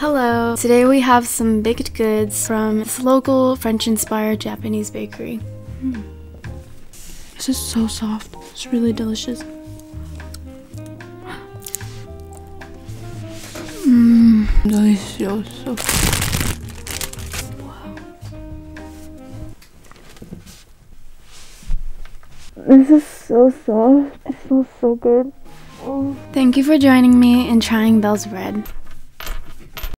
Hello! Today we have some baked goods from this local French-inspired Japanese bakery. Mm. This is so soft. It's really delicious. Mmm, delicioso. Wow. This is so soft. It smells so good. Oh. Thank you for joining me in trying Belle's Bread.